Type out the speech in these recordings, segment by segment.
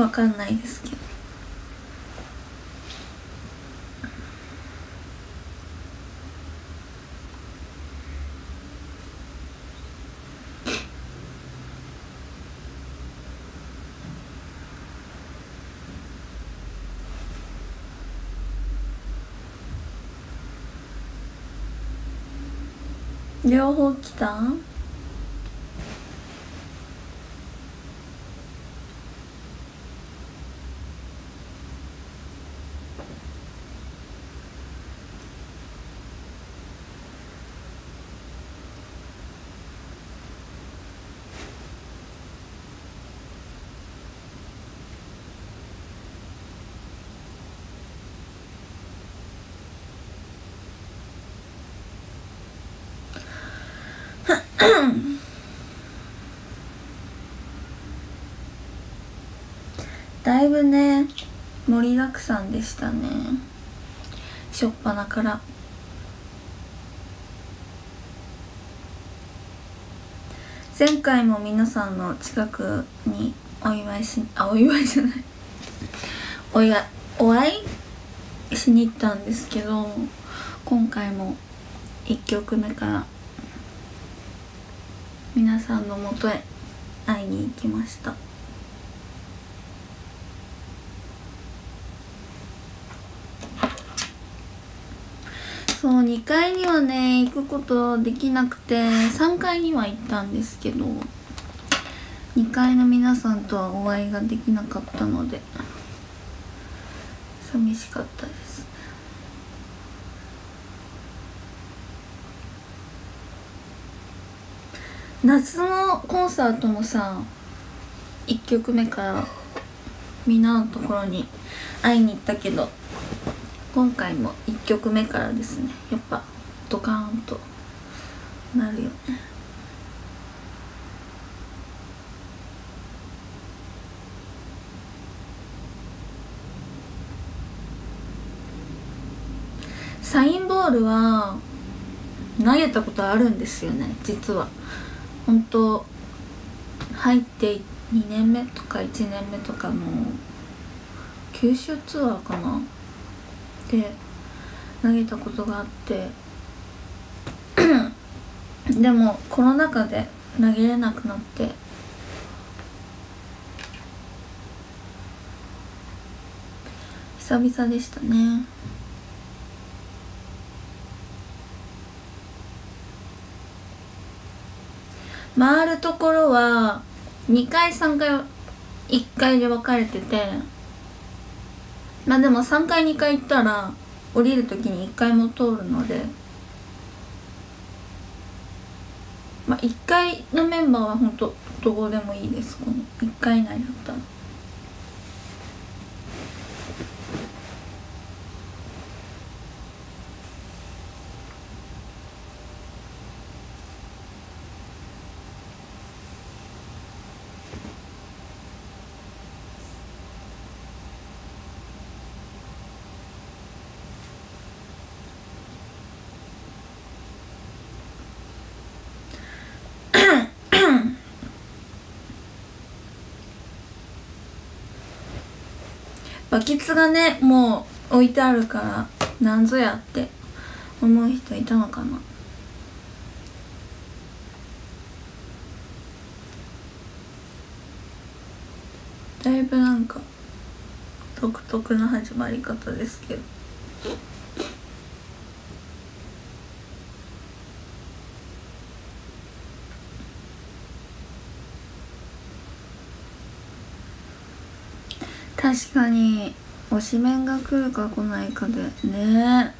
わかんないですけど。両方来ただいぶね盛りだくさんでしたね。しょっぱなから。前回も皆さんの近くにお祝いしあお祝いじゃない。おやお会いしに行ったんですけど今回も1曲目から皆さんのもとへ会いに行きました。そう2階にはね行くことできなくて3階には行ったんですけど2階の皆さんとはお会いができなかったので寂しかったです。夏のコンサートもさ1曲目からみんなのところに会いに行ったけど今回も1曲目からですねやっぱドカーンとなるよね。サインボールは投げたことあるんですよね実は。本当入って2年目とか1年目とかの九州ツアーかなで投げたことがあって でもコロナ禍で投げれなくなって久々でしたね。回るところは2回3回1回で分かれててまあでも3回2回行ったら降りる時に1回も通るのでまあ1回のメンバーは本当どこでもいいですこの1回以内だったら。バケツがねもう置いてあるからなんぞやって思う人いたのかな。だいぶなんか独特な始まり方ですけど。確かに。推しメンが来るか来ないかでね。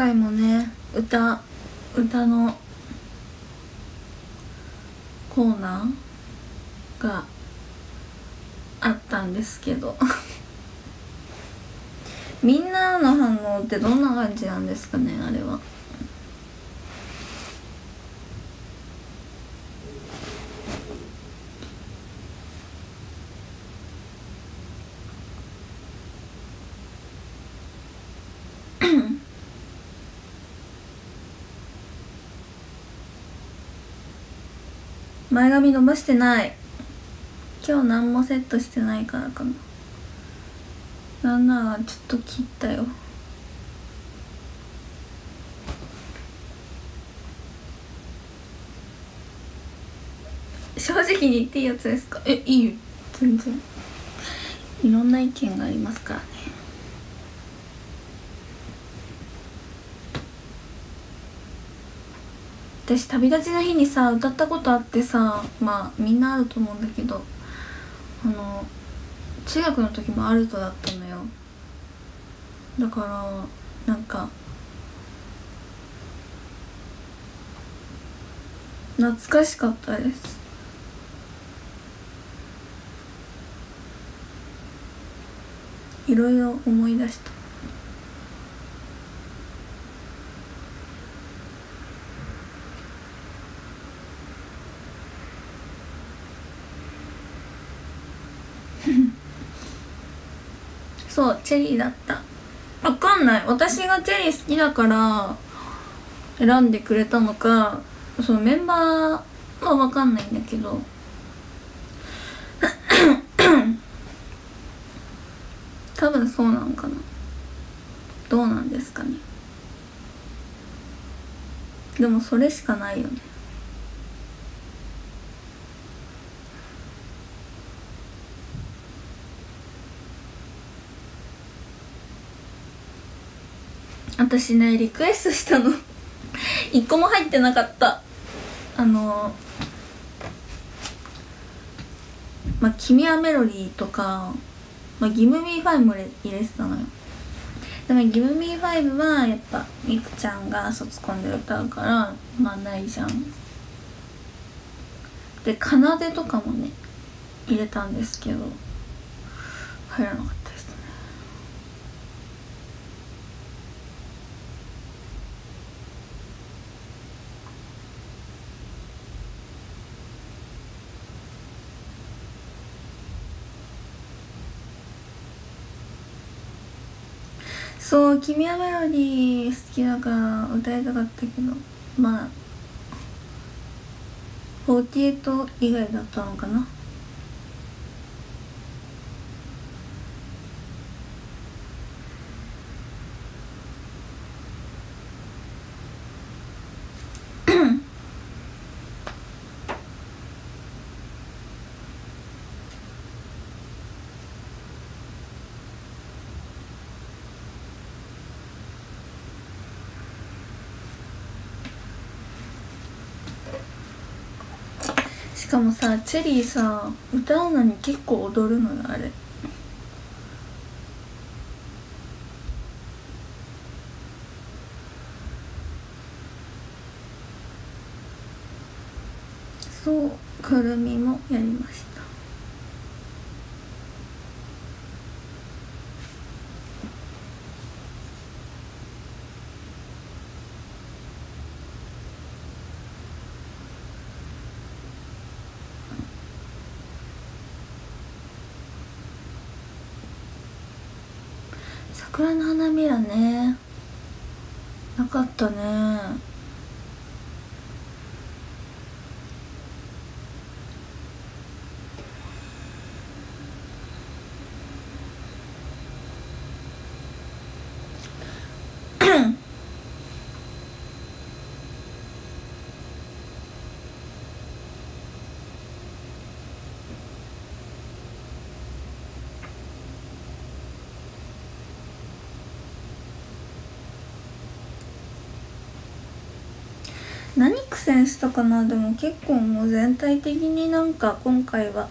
回もね歌歌のコーナーがあったんですけど みんなの反応ってどんな感じなんですかねあれは。前髪伸ばしてない。今日何もセットしてないからかな。なんならちょっと切ったよ。正直に言っていいやつですか？えいいよ。全然。いろんな意見がありますから。私旅立ちの日にさ歌ったことあってさまあみんなあると思うんだけどあの中学の時もアルトだったのよ。だからなんか懐かしかったです。いろいろ思い出した。そうチェリーだった。わかんない。私がチェリー好きだから選んでくれたのかそのメンバーはわかんないんだけど。多分そうなのかな。どうなんですかね。でもそれしかないよね。私ねリクエストしたの。一個も入ってなかった。あのまあ「君はメロディー」とか「まあ、ギムミー5も入れてたのよ。でもギムミー5はやっぱみくちゃんが卒コンで歌うからまあないじゃん。で奏とかもね入れたんですけど入らなかった。そう「君はメロディー」好きだから歌いたかったけど。まあ48以外だったのかな。かもさチェリーさ歌うのに結構踊るのよあれそうくるみもやりました桜の花びらねなかったね。センしたかなでも結構もう全体的になんか今回は。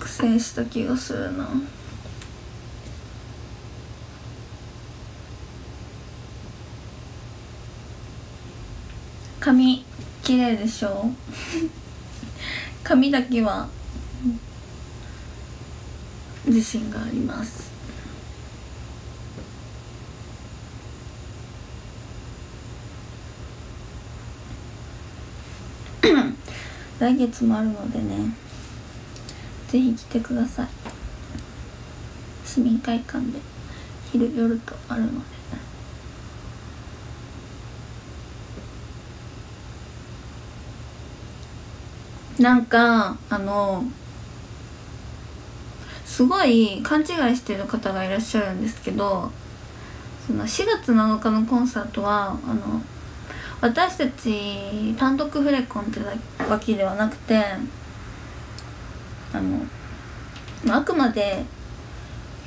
苦戦した気がするな。髪綺麗でしょ？髪だけは自信があります。来月もあるのでねぜひ来てください。市民会館で。昼夜とあるのでなんかあのすごい勘違いしてる方がいらっしゃるんですけどその4月7日のコンサートはあの私たち単独フレコンってわけではなくてあのあくまで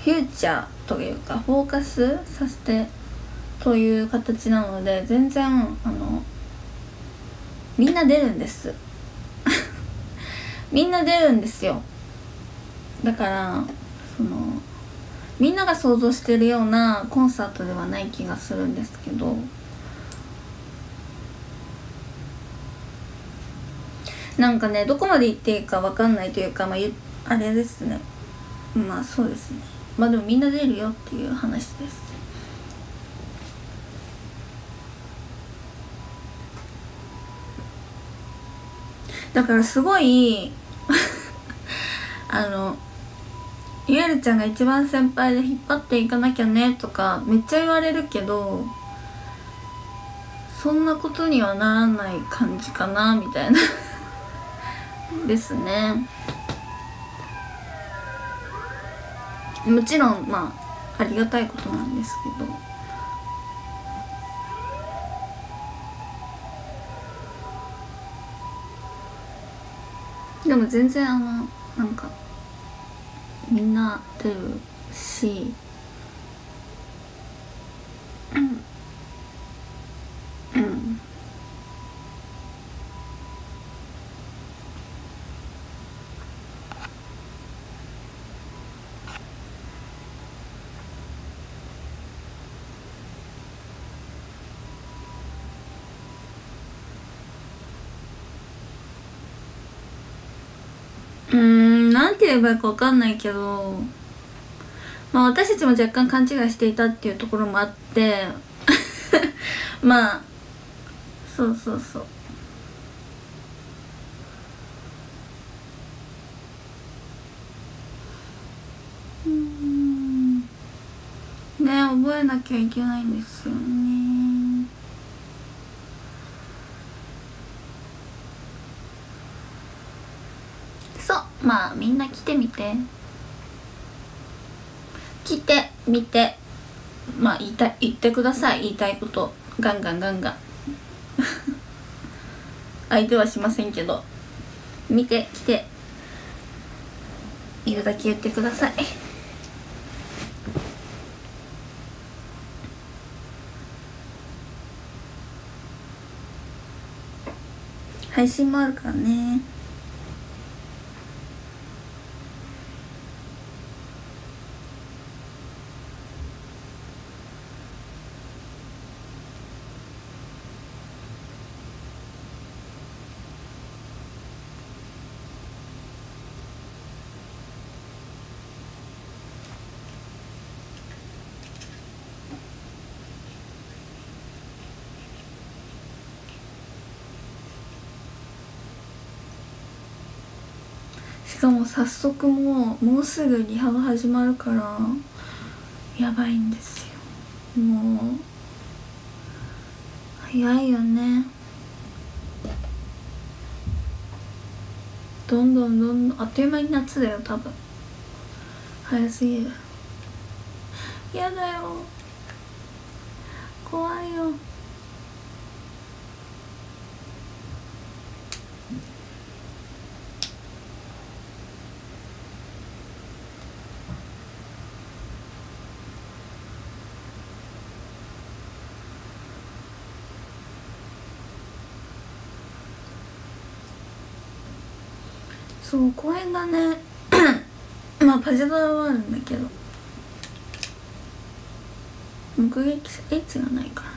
フューチャーというかフォーカスさせてという形なので全然あのみんな出るんです。みんな出るんですよ。だからそのみんなが想像してるようなコンサートではない気がするんですけど。なんかねどこまで行っていいか分かんないというかまああれですね。まあそうですね。まあでもみんな出るよっていう話です。だからすごい あのゆえるちゃんが一番先輩で引っ張っていかなきゃねとかめっちゃ言われるけどそんなことにはならない感じかなみたいな。ですね。もちろんまあありがたいことなんですけど。でも全然あのなんかみんな出るしうんうんうんなんて言えばいいか分かんないけどまあ私たちも若干勘違いしていたっていうところもあって まあそうそうそう。うん。ね覚えなきゃいけないんですよね。みんな来てみて。来てみて。まあ言いたい言ってください。言いたいこと。ガンガンガンガン。相手はしませんけど。見て来て。言うだけ言ってください。配信もあるからね。早速もうもうすぐリハが始まるからやばいんですよ。もう早いよね。どんどんどんどんあっという間に夏だよ多分。早すぎる。やだよ。怖いよ。そう公園がね。まあパジャマはあるんだけど。目撃者エイチがないから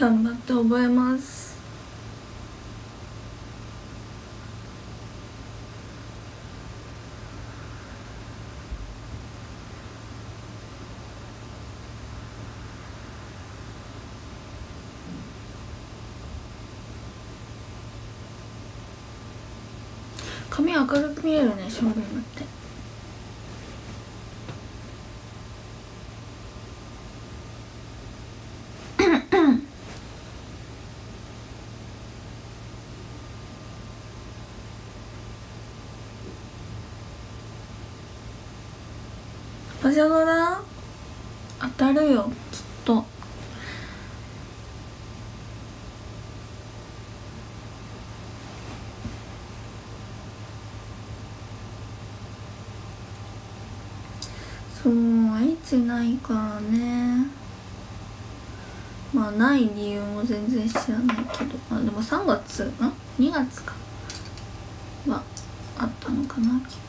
頑張って覚えます。髪明るく見えるねショールームって。パジャドラ当たるよきっとそう愛知ないからねまあない理由も全然知らないけどあでも3月ん2月かはあったのかな結構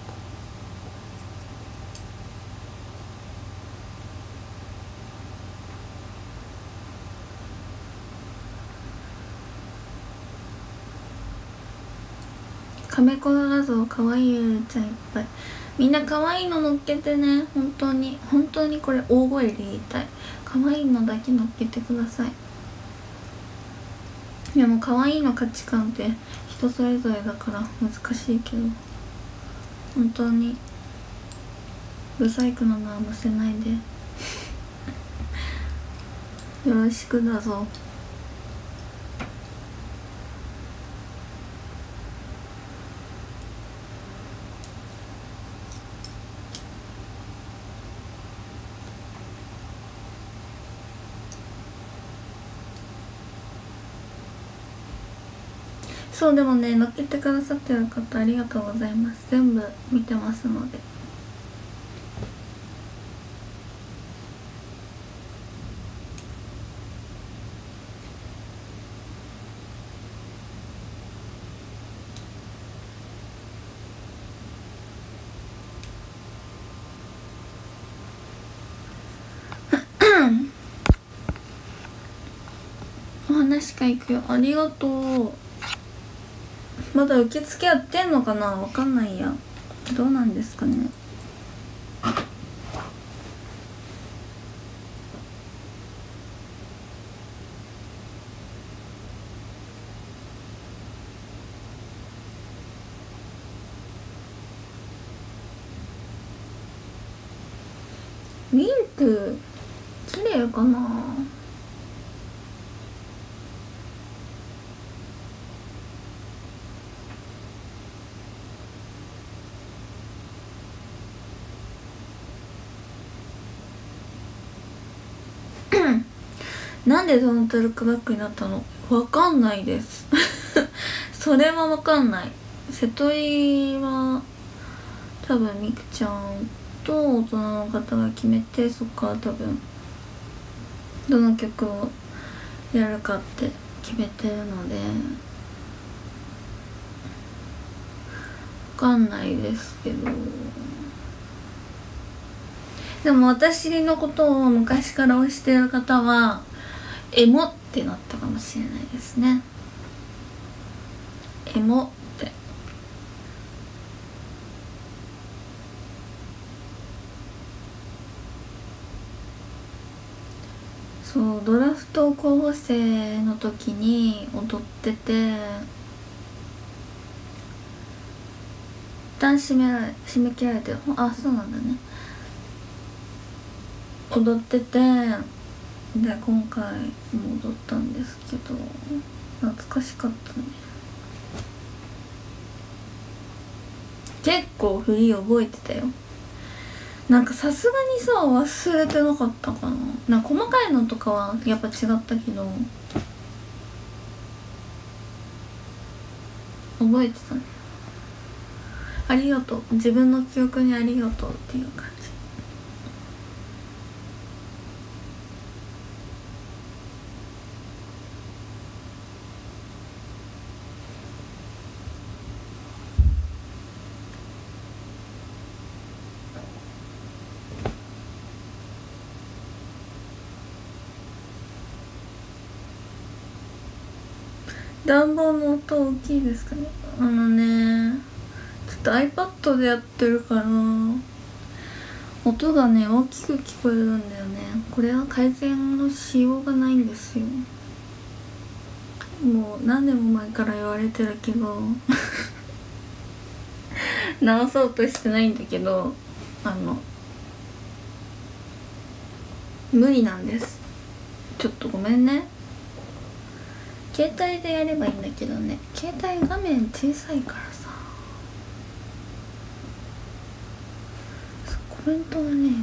カメコの画像かわいいゆるちゃんいっぱい。みんな可愛いの乗っけてね。本当に。本当にこれ大声で言いたい。可愛いのだけ乗っけてください。いやもう可愛いの価値観って人それぞれだから難しいけど。本当にブサイクなのは載せないで。よろしくだぞ。そうでもね乗っけてくださってる方ありがとうございます。全部見てますので。お話会行くよ。ありがとう。まだ受付やってんのかなわかんないや。どうなんですかねウィンク綺麗かななんでドントルックバックになったの？わかんないです。それはわかんない。瀬戸井は多分みくちゃんと大人の方が決めてそっから多分どの曲をやるかって決めてるのでわかんないですけど。でも私のことを昔から推してる方はエモってなったかもしれないですね。エモって。そうドラフト候補生の時に踊ってて一旦締め締め切られてあそうなんだね。踊っててで今回戻ったんですけど懐かしかったね。結構振り覚えてたよ。なんかさすがにさ忘れてなかったかな。な細かいのとかはやっぱ違ったけど覚えてたね。ありがとう。自分の記憶にありがとうっていう感じ。暖房の音大きいですかね？あのねちょっと iPad でやってるから音がね大きく聞こえるんだよね。これは改善のしようがないんですよ。もう何年も前から言われてるけど 直そうとしてないんだけどあの無理なんです。ちょっとごめんね。携帯でやればいいんだけどね。携帯画面小さいからさ。コメントがね見えな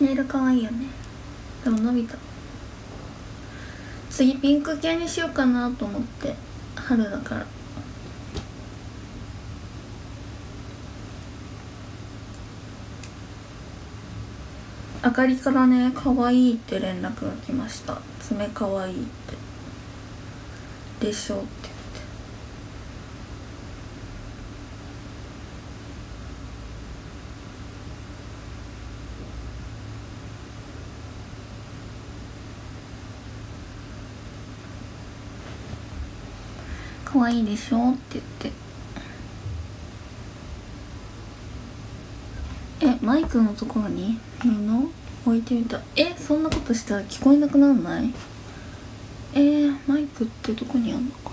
い。ネイルかわいいよね。でも伸びた。次ピンク系にしようかなと思って。春だから。あかりからね可愛いって連絡が来ました。爪可愛いって。でしょって言って。可愛いでしょって言って。マイクのところに布置いてみた。えそんなことしたら聞こえなくなんない？えー、マイクってどこにあんのこ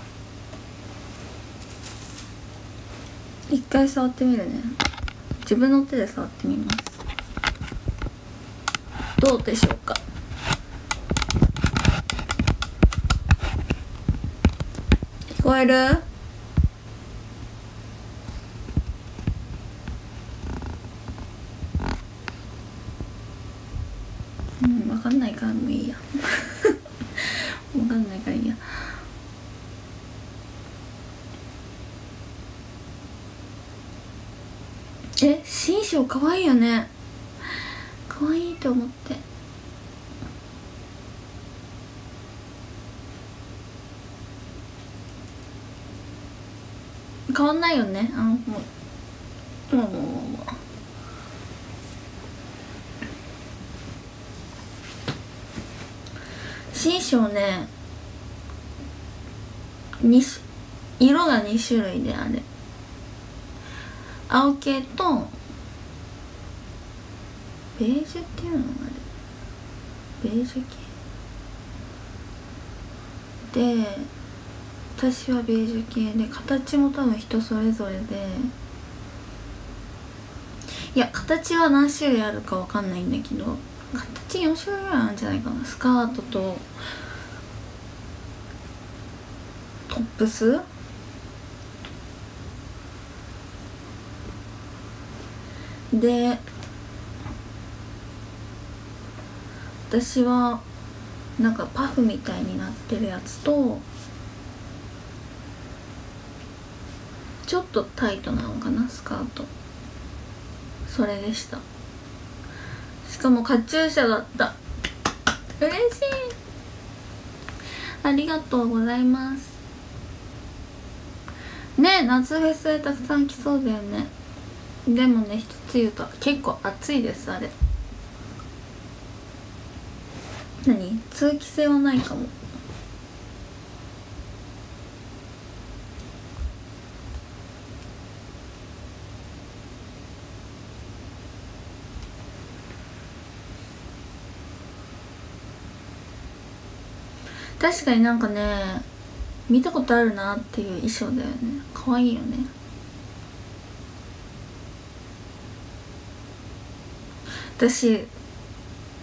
れ？一回触ってみるね。自分の手で触ってみます。どうでしょうか？聞こえるうん分かんないからもういいや分かんないからいいやえ新章かわいいよね。かわいいと思って。変わんないよね。あもう。もう。もうもうもう新章ね。に色が2種類であれ青系とベージュっていうのがあれベージュ系。で私はベージュ系で形も多分人それぞれで。いや形は何種類あるかわかんないんだけど形4種類ぐらいあるんじゃないかな。スカートとトップス？で私はなんかパフみたいになってるやつとちょっとタイトなのかなスカート。それでした。しかもカチューシャだった。嬉しい。ありがとうございます。ねえ夏フェスでたくさん来そうだよね。でもね一つ言うと結構暑いですあれ。何？通気性はないかも。確かになんかね見たことあるなっていう衣装だよね。可愛いよね。私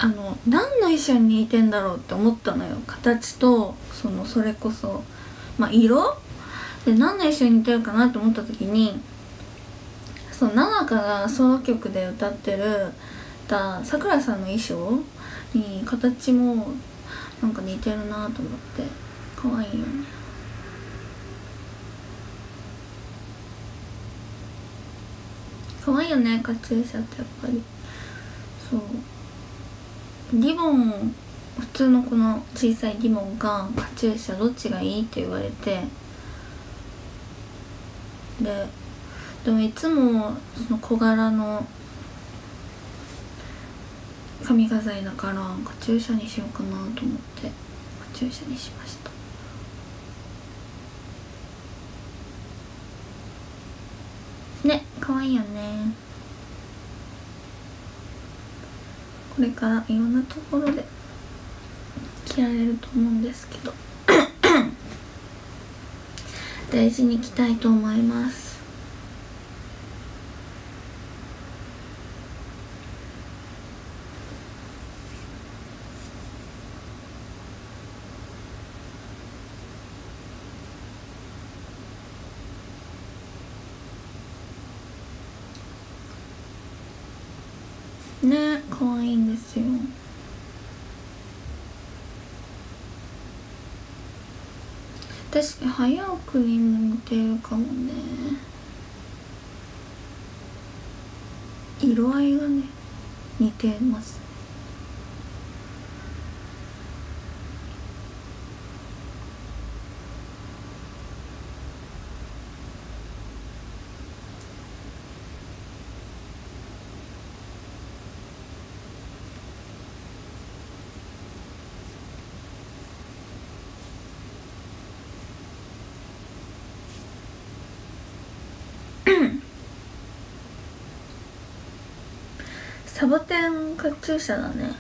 あの何の衣装に似てんだろうって思ったのよ。形とそのそれこそまあ色？で何の衣装に似てるかなって思った時にその奈々がソロ曲で歌ってるたさくらさんの衣装に形もなんか似てるなと思って可愛いよね。可愛いよねカチューシャってやっぱり。そう。リボン普通のこの小さいリボンかカチューシャどっちがいいって言われてででもいつもその小柄の髪飾りだからカチューシャにしようかなと思ってカチューシャにしました。ね可愛いよね。これからいろんなところで着られると思うんですけど。大事に着たいと思いますね可愛いんですよ確かに早送りも似てるかもね。色合いがね似てますサボテンカチューシャだね。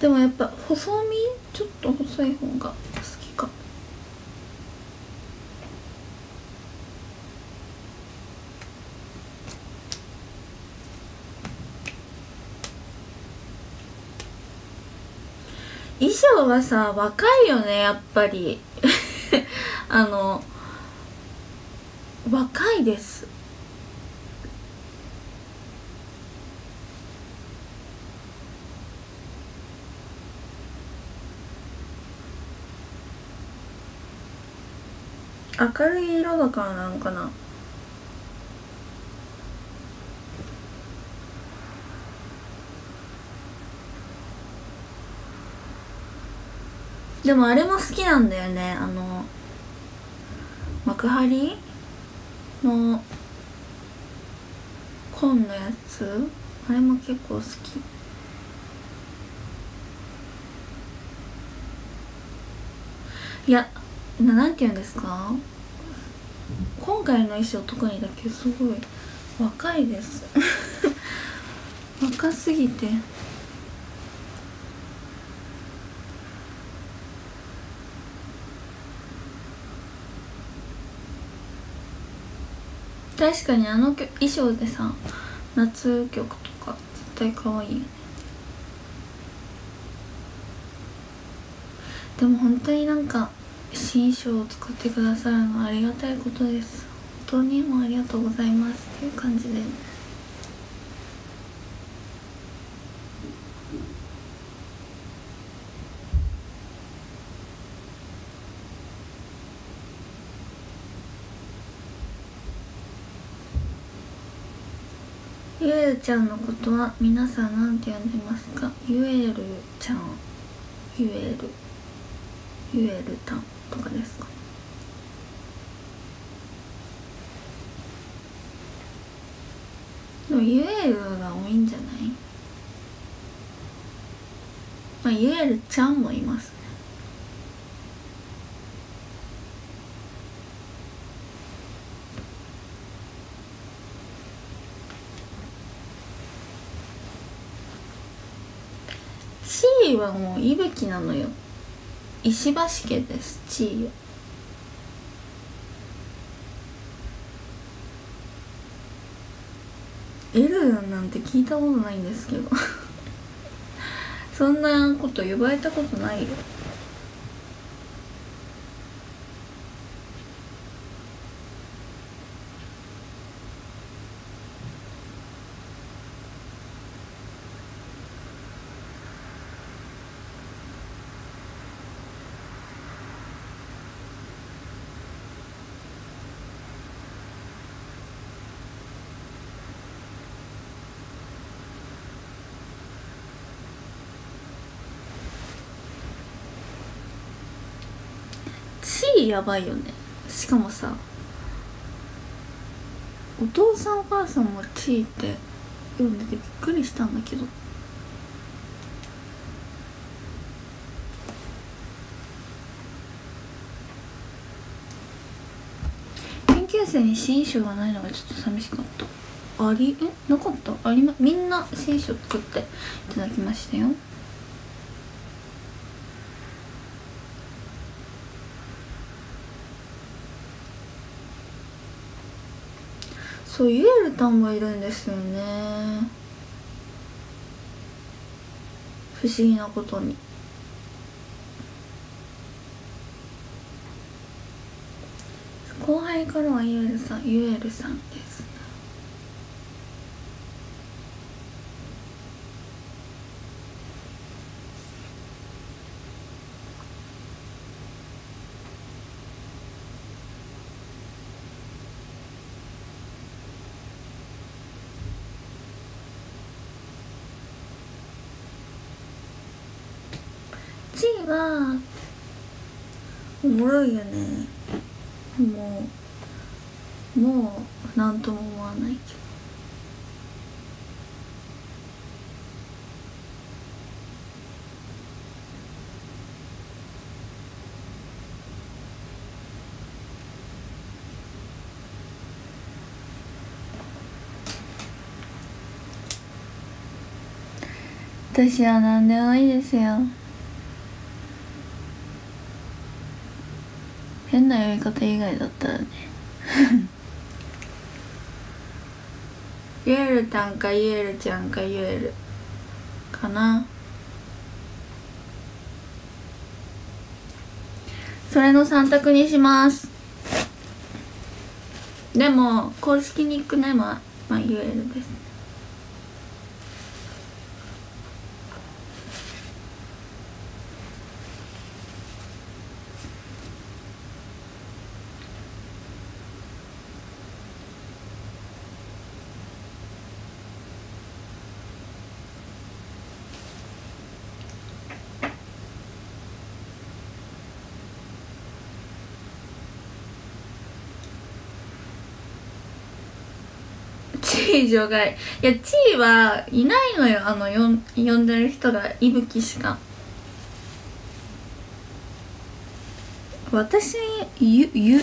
でもやっぱ細身？ちょっと細い方が好きか。衣装はさ若いよねやっぱり。あの若いです。明るい色だからなのかな。でもあれも好きなんだよね。あの幕張の紺のやつ？あれも結構好き。いやななんて言うんですか？今回の衣装特にだけすごい若いです。若すぎて。確かにあの衣装でさ夏曲とか絶対可愛いよね。でも本当になんか新衣装を作ってくださるのはありがたいことです。本当にもうありがとうございますっていう感じで。ゆえるちゃんのことは皆さんなんて呼んでますか？ゆえるちゃん。ゆえるゆえるたんとかですか？でもゆえるが多いんじゃない？まあゆえるちゃんもいます。ね地位はもういぶきなのよ。石橋家です地位はエルなんて聞いたことないんですけど。そんなこと呼ばれたことないよ。やばいよね。しかもさお父さんお母さんも聞いて読んでてびっくりしたんだけど。研究生に新書がないのがちょっと寂しかった。ありえなかった？ありまみんな新書作っていただきましたよ。そうユエルタンもいるんですよね。不思議なことに。後輩からはユエルさんユエルさんですチーはおもろいよね。もうもう何とも思わないけど。私は何でもいいですよ。変な読み方以外だったらね。ゆえるたんかゆえるちゃんかゆえるかな。それの3択にします。でも公式ニックネームは、まあ、ゆえるです。地位除外いや地位はいないのよあのよん呼んでる人がいぶきしか。私にゆゆ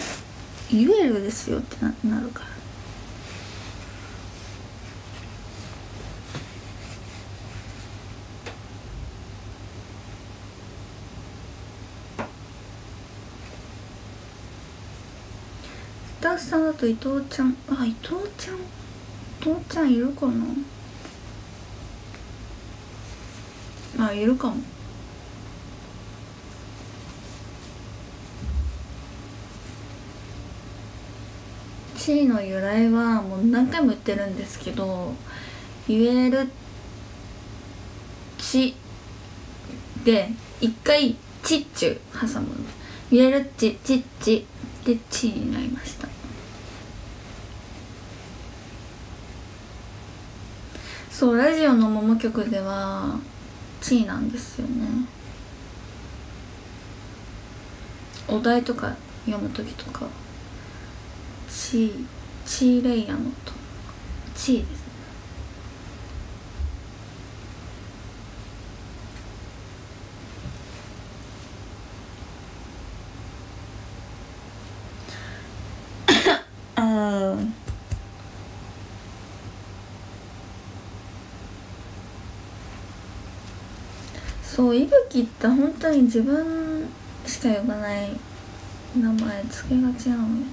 ゆえるですよってななるから。スタッフさんだと伊藤ちゃんあ伊藤ちゃん伊藤ちゃんいるかな？あいるかも。地位の由来はもう何回も言ってるんですけど言える地で一回ちっちゅ挟むの。言えるちちっちで地位になりました。そうラジオの桃曲では地位なんですよね。お題とか読む時とかチーチーレイヤーのとチーですあーういぶきって本当に自分しか呼ばない名前つけがちなのよ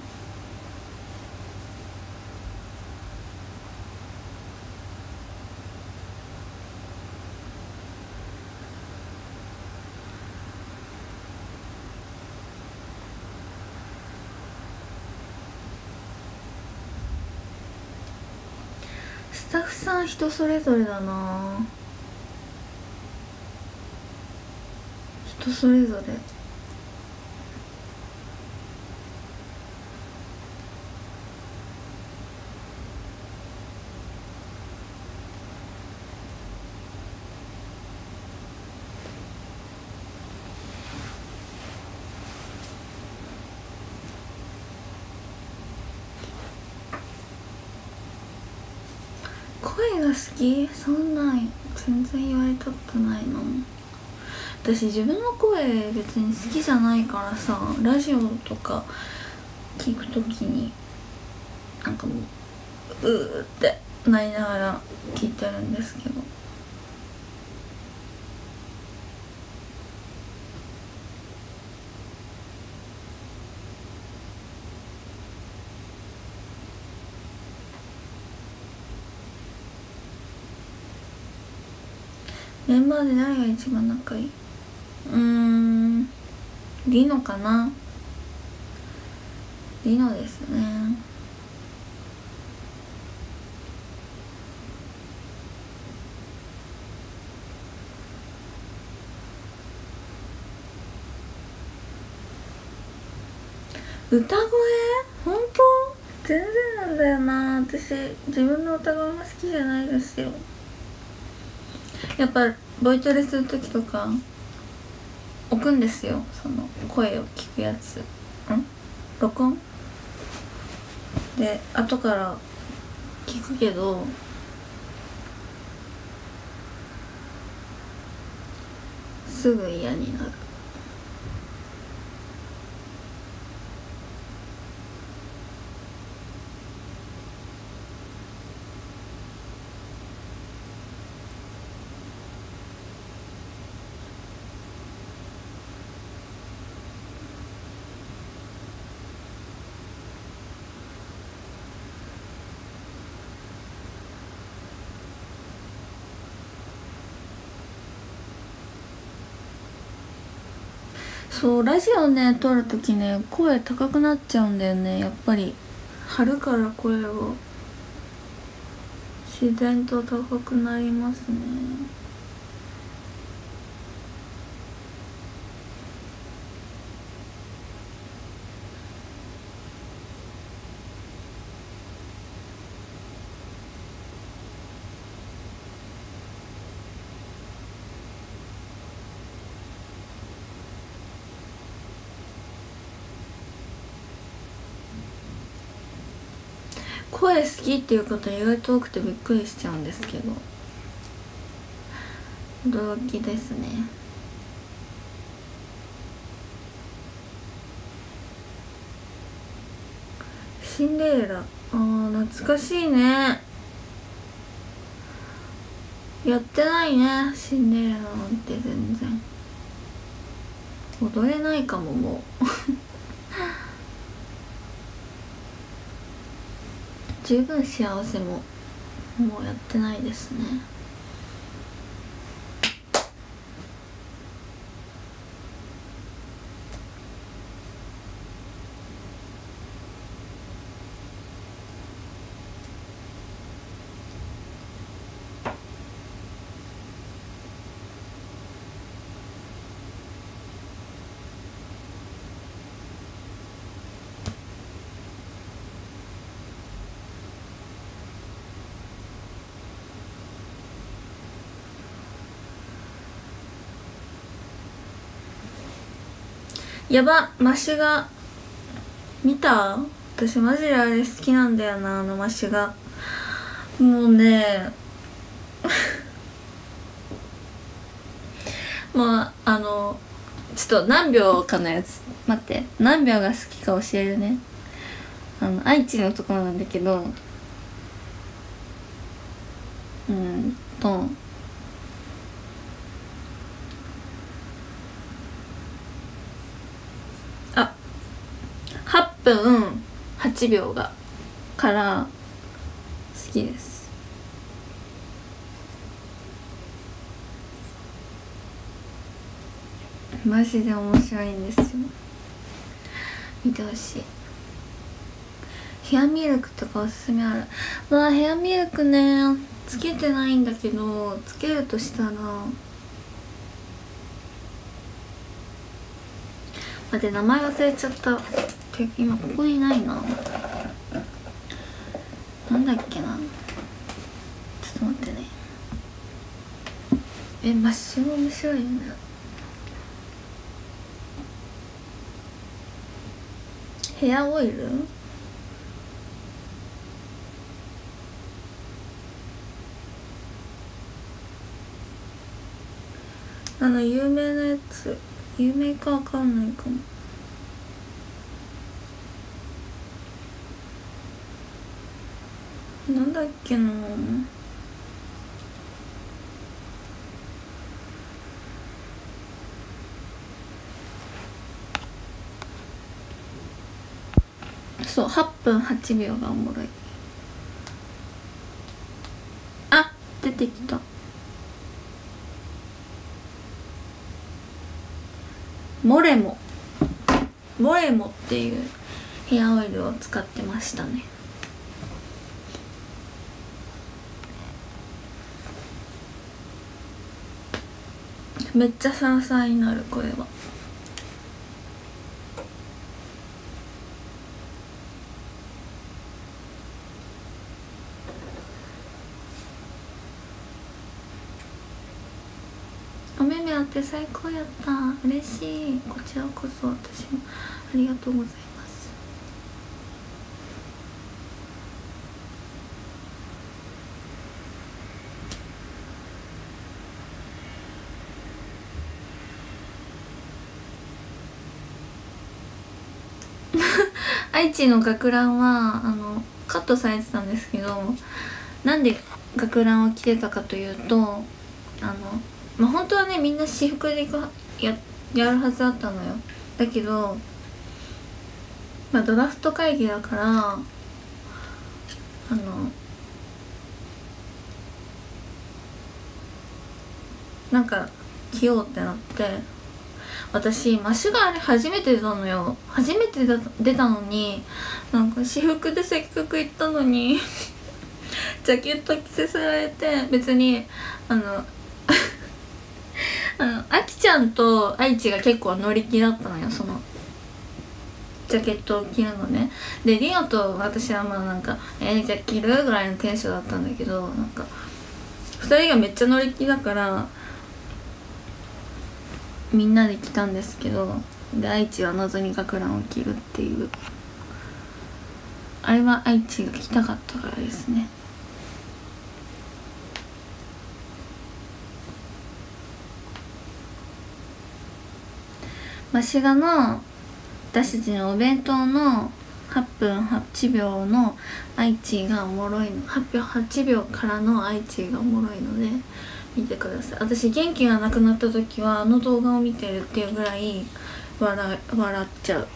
スタッフさん人それぞれだな。人それぞれ。声が好き？そんなん全然言われたことないな私自分の声別に好きじゃないからさラジオとか聞くときになんかもううーってなりながら聞いてるんですけど。メンバーで誰が一番仲いい？リノかな？リノですね。歌声？本当？全然なんだよな。私自分の歌声も好きじゃないですよ。やっぱボイトレする時とか置くんですよ。その声を聞くやつ。ん？録音？で後から聞くけどすぐ嫌になる。そうラジオね撮る時ね声高くなっちゃうんだよねやっぱり。張るから声を。自然と高くなりますね。声好きっていう方意外と多くてびっくりしちゃうんですけど。驚きですね。シンデレラ。あー懐かしいね。やってないねシンデレラなんて全然。踊れないかももう。十分幸せももうやってないですね。やばマシュが見た？私マジであれ好きなんだよなあのマシュが。もうね。まああのちょっと何秒かのやつ。待って。何秒が好きか教えるね。あの愛知のところなんだけど。うんとあ8分8秒がから好きです。マジで面白いんですよ。見てほしい。ヘアミルクとかおすすめある。まあヘアミルクねつけてないんだけどつけるとしたら待って名前忘れちゃった。今ここにないな。なんだっけな。ちょっと待ってね。えマッシュも面白いよねヘアオイル？あの有名なやつ。有名かわかんないかも。なんだっけな。そう8分8秒がおもろい。あ出てきた。モレモ。モレモっていうヘアオイルを使ってましたね。めっちゃサラサラになるこれは。お目目あって最高やった。嬉しい。こちらこそ。私もありがとうございます。愛知の学ランはあのカットされてたんですけどなんで学ランを着てたかというとあのまあ本当はねみんな私服で行くややるはずだったのよ。だけどまあドラフト会議だからあのなんか着ようってなって私マシュガール初めて出たのよ初めて出たのになんか私服でせっかく行ったのに ジャケット着せられて別にあのあのあきちゃんと愛知が結構乗り気だったのよそのジャケットを着るのねでリオと私はまあなんか「えー、じゃあ着る?」ぐらいのテンションだったんだけどなんか2人がめっちゃ乗り気だからみんなで来たんですけどで愛知は謎に学ランを着るっていう。あれは愛知が着たかったからですね。わしがの私たちのお弁当の8分8秒の愛知がおもろいの8秒8秒からの愛知がおもろいので見てください。私元気がなくなった時はあの動画を見てるっていうぐらい笑笑っちゃう。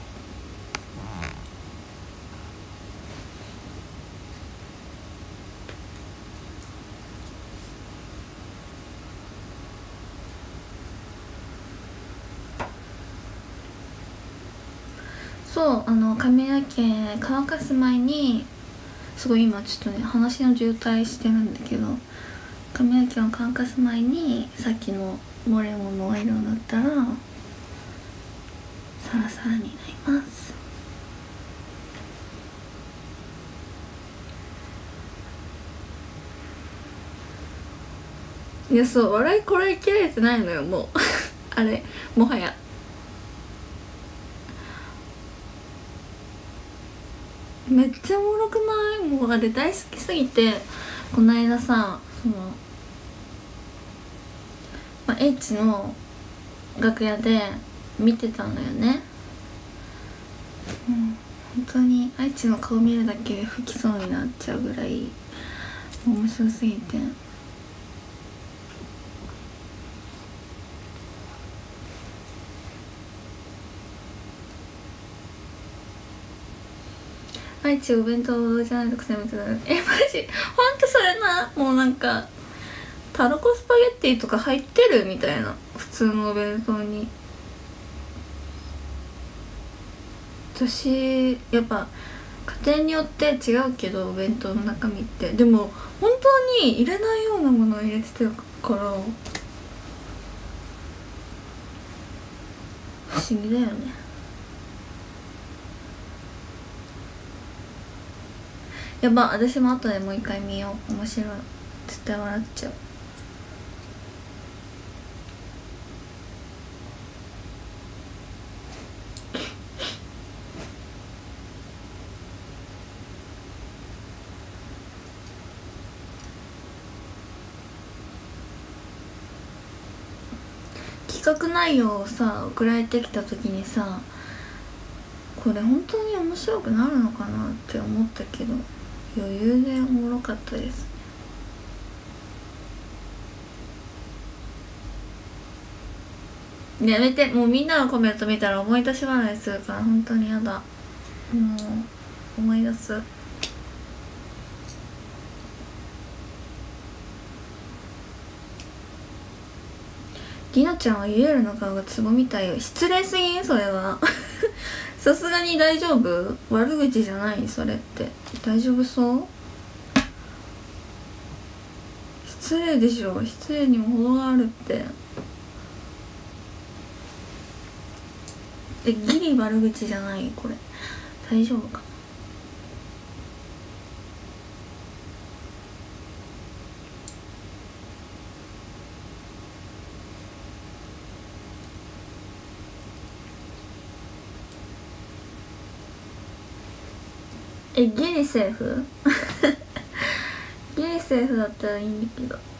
そうあの髪の毛乾かす前にすごい今ちょっとね話の渋滞してるんだけど髪の毛を乾かす前にさっきのモレモの色を塗ったらサラサラになります。いやそう笑いこらえきれてないのよもう。あれもはや。めっちゃおもろくない？もうあれ大好きすぎてこの間さその、まあ、H の楽屋で見てたんだよね。うん。本当に愛知の顔見るだけで吹きそうになっちゃうぐらい面白すぎて。愛知お弁当じゃないとくせめてなえマジ？ほんとそれな。もうなんかタラコスパゲッティとか入ってるみたいな。普通のお弁当に。私やっぱ家庭によって違うけどお弁当の中身って。でも本当に入れないようなものを入れてたから不思議だよね。やば私も後でもう一回見よう。面白い。絶対笑っちゃう企画内容をさ送られてきた時にさこれ本当に面白くなるのかなって思ったけど余裕でおもろかったです。やめてもうみんなのコメント見たら思い出し笑いするから本当にやだ。もう思い出す。りなちゃんはゆえるの顔がツボみたいよ。失礼すぎん？それは。さすがに大丈夫？悪口じゃない？それって。大丈夫そう？失礼でしょ。失礼にも程があるって。えギリ悪口じゃない？これ。大丈夫か？えギリセーフ？ギリセーフだったらいいんだけど。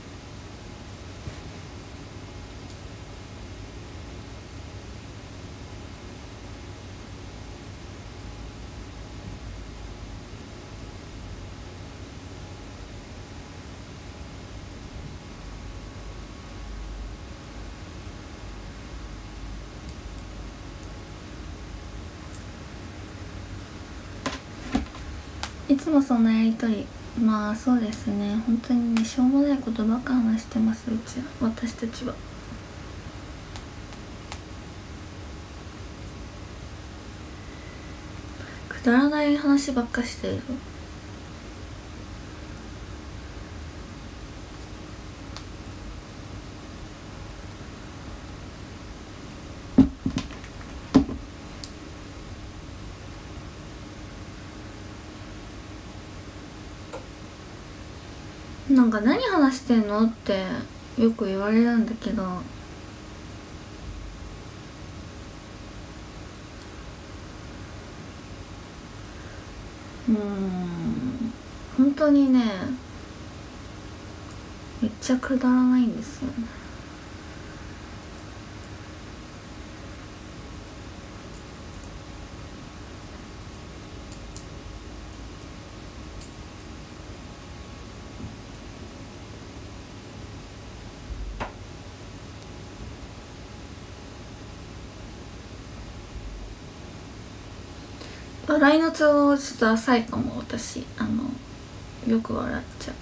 つもそんなやりとりまあそうですね。本当にねしょうもないことばっか話してますうちは。私たちは。くだらない話ばっかしてる。か何話してんのってよく言われるんだけど。うん。本当にねめっちゃくだらないんですよね。笑いのツボちょっと浅いかも私。あのよく笑っちゃう。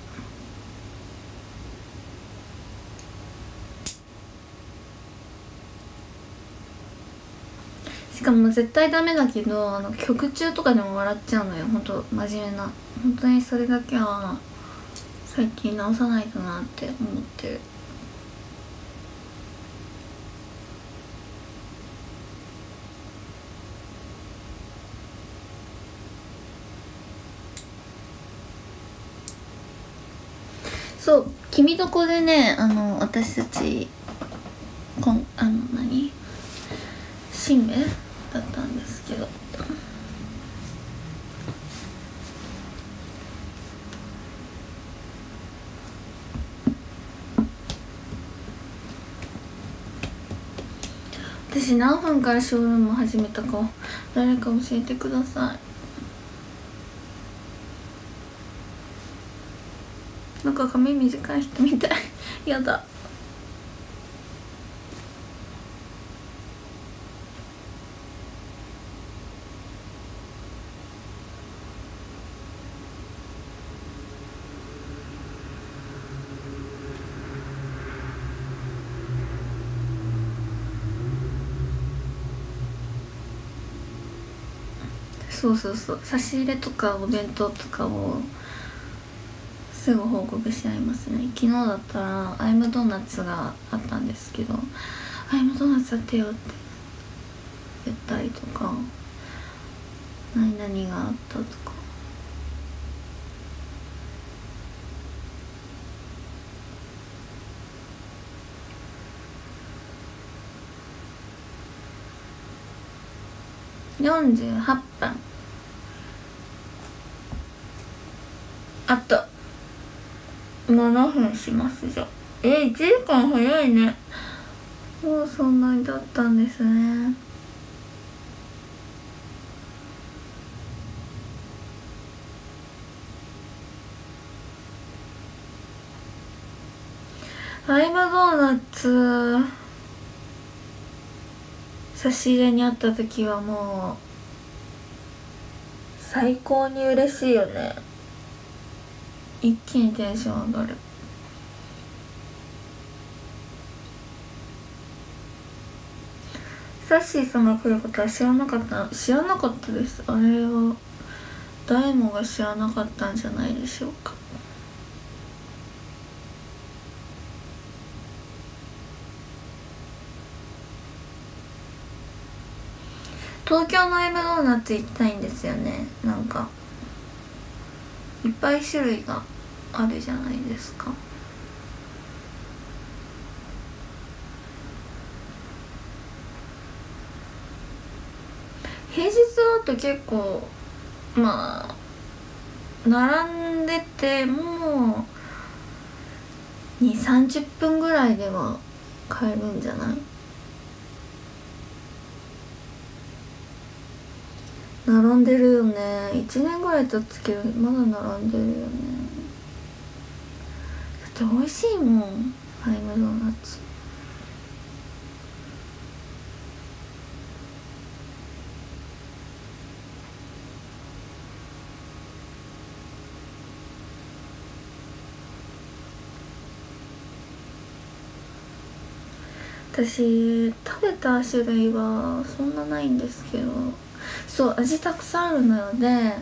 しかも絶対ダメだけどあの曲中とかでも笑っちゃうのよ。本当真面目な。本当にそれだけは最近直さないとなって思ってるそう君とこでねあの私たちこんあの何？新名だったんですけど。私何分からショールーム始めたか誰か教えてください。なんか髪短い人みたい。やだ。そうそうそう。差し入れとかお弁当とかをすぐ報告し合いますね。昨日だったらアイムドーナツがあったんですけどアイムドーナツだってよって言ったりとか何々があったとか。48分。あと。7分しますじゃえー、1時間早いね。もうそんなにだったんですね。ライブドーナツ差し入れにあった時はもう最高に嬉しいよね。一気にテンション上がる。サッシーさんが来ることは知らなかった知らなかったです。あれは大門が知らなかったんじゃないでしょうか。東京の M ドーナツ行きたいんですよね。なんか。いっぱい種類があるじゃないですか。平日だと結構まあ並んでてもう2 3 0分ぐらいでは買えるんじゃない？並んでるよね。1年ぐらい経つけどまだ並んでるよね。だって美味しいもん。ハイムドーナツ。私食べた種類はそんなないんですけど。そう味たくさんあるのよ。で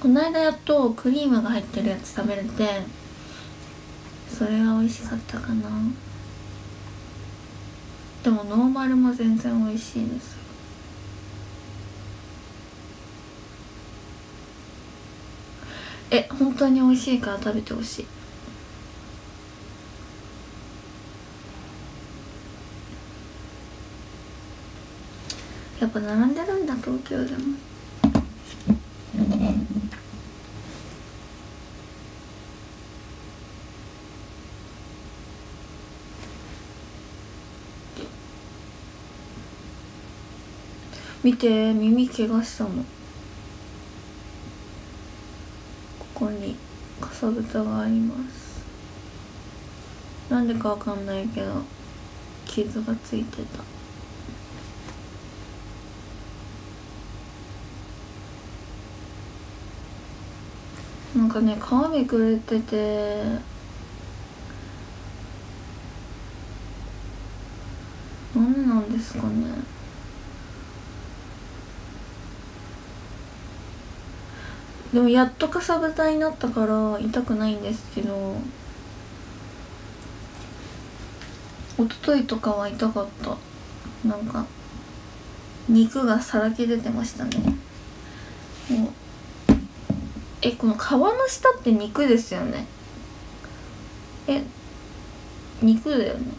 この間やっとクリームが入ってるやつ食べれてそれが美味しかったかな。でもノーマルも全然美味しいです。え本当に美味しいから食べてほしい。やっぱ並んでるんだ東京でも。見て耳怪我したのここにかさぶたがあります。なんでかわかんないけど傷がついてた。なんかね皮めくれてて何なんですかね。でもやっとかさぶたになったから痛くないんですけど一昨日とかは痛かった。なんか肉がさらけ出てましたね。もうえこの皮の下って肉ですよね？え肉だよね？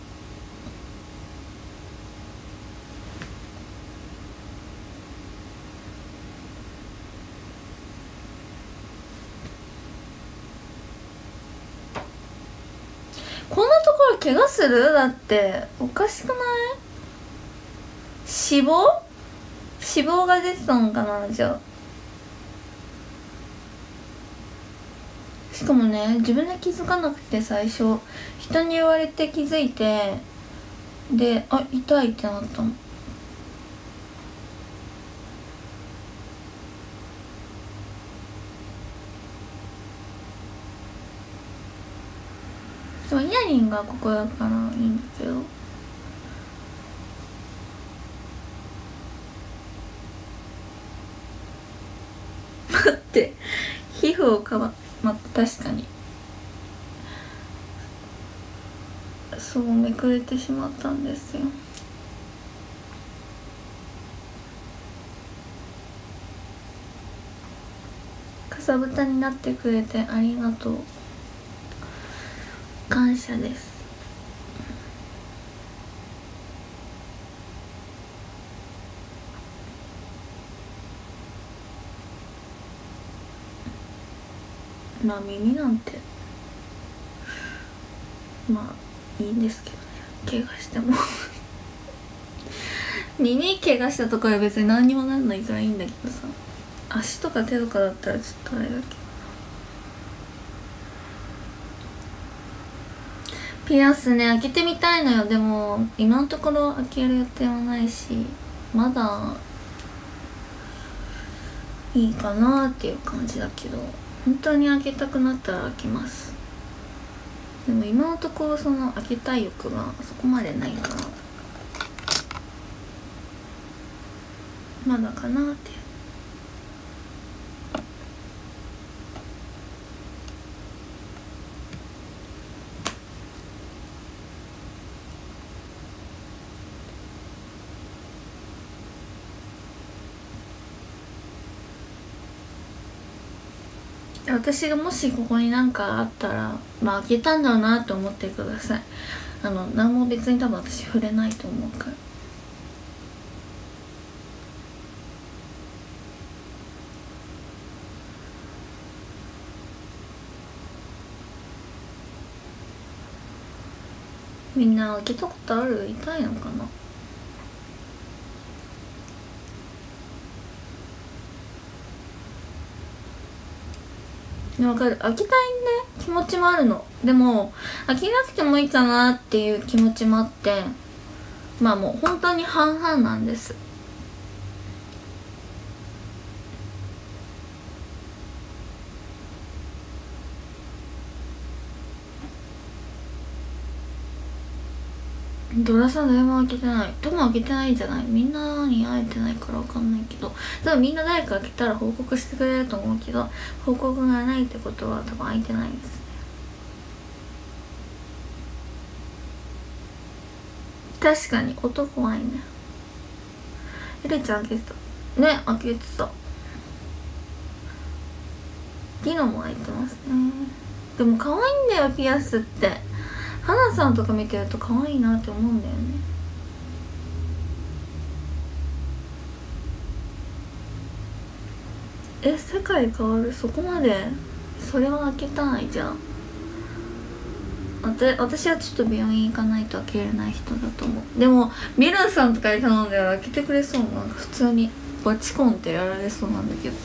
こんなところ怪我する？だっておかしくない？脂肪？脂肪が出てたのかなじゃあ。かもね自分で気づかなくて最初。人に言われて気づいて。であ痛いってなったの。でもイヤリンがここだからいいんだけど。待って。皮膚をかばまあ確かに。そうめくれてしまったんですよ。かさぶたになってくれてありがとう。感謝です。まあ耳なんてまあいいんですけどね。怪我しても。耳怪我したところは別に何にもなんないからいいんだけどさ。足とか手とかだったらちょっとあれだけど。ピアスね開けてみたいのよ。でも今のところ開ける予定はないしまだいいかなっていう感じだけど。本当に開けたくなったら開きます。でも今のところその開けたい欲がそこまでないから。まだかなって私がもしここに何かあったらまあ開けたんだろうなと思ってください。あの何も別に多分私触れないと思うから。みんな開けたことある？痛いのかな？わかる開きたいね気持ちもあるの。でも飽きなくてもいいかなっていう気持ちもあって。まあもう本当に半々なんです。ドラさん誰も開けてない。トも開けてないんじゃない？みんなに会えてないから分かんないけど。多分みんな誰か開けたら報告してくれると思うけど報告がないってことは多分開いてないです。ね確かに音怖いねエレちゃん開けてた。ね開けてた。ディノも開いてますね。でも可愛いんだよピアスって。花さんとか見てると可愛いなって思うんだよね。え世界変わる？そこまで？それは開けたいじゃん。私はちょっと病院行かないと開けれない人だと思う。でもミルンさんとかに頼んだら開けてくれそう。なんか普通にバチコンってやられそうなんだけど。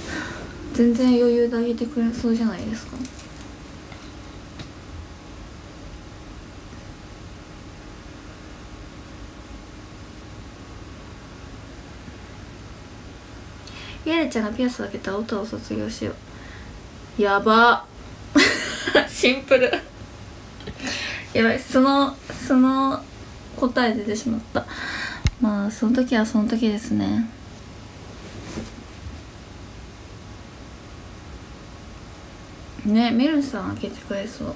全然余裕で開けてくれそうじゃないですか。ちゃんがピアスを開けた音を卒業しよう。やば。シンプル。やばい。そのその答え出てしまった。まあその時はその時ですね。ねメルさん開けてくれそう。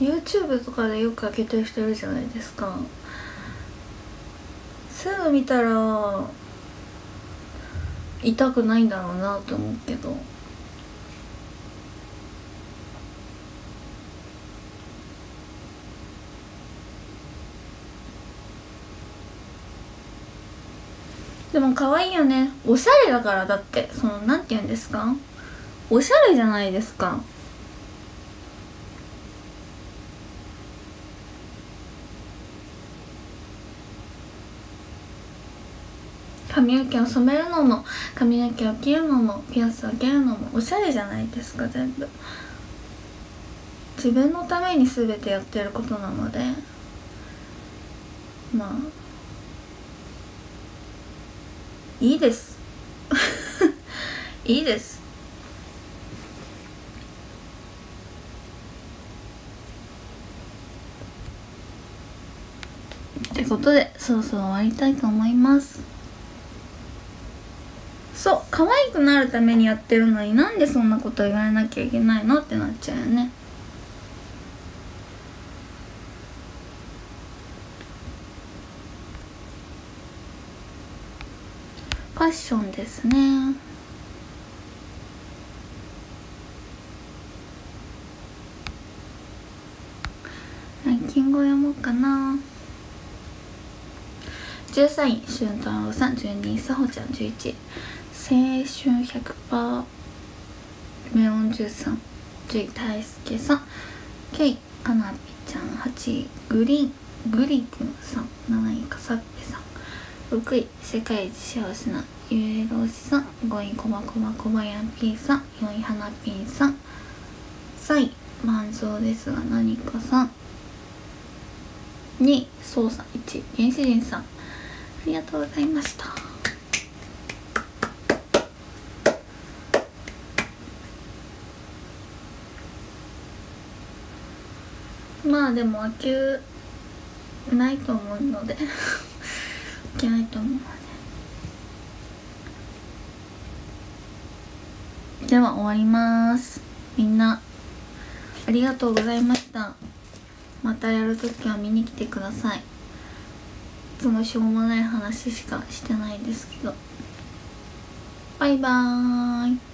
YouTube とかでよく開けてる人いるじゃないですか。すぐ見たら痛くないんだろうなと思うけど。でも可愛いよね。おしゃれだからだって。そのなんて言うんですか？おしゃれじゃないですか。髪の毛を染めるのも髪の毛を切るのもピアスを開けるのもおしゃれじゃないですか全部。自分のために全てやってることなので。まあいいです。いいです。ってことでそろそろ終わりたいと思います。そう可愛くなるためにやってるのになんでそんなこと言われなきゃいけないのってなっちゃうよね。ファッションですね。ランキングを読もうかな。13位俊太郎さん12位さほちゃん11位。青春100%メロンジュースさんジュイ大輔さんケイかなぴちゃん8位グリーングリくんさん7位かさっぺさん6位世界一幸せなゆえろうしさん5位こばこばこばやんぴーさん4位はなぴんさん3位満蔵ですが何かさん2位そうさん1位原始人さんありがとうございました。まあでも開けないと思うので。開けないと思うので。では終わります。みんなありがとうございました。またやるときは見に来てください。いつもしょうもない話しかしてないですけど。バイバーイ。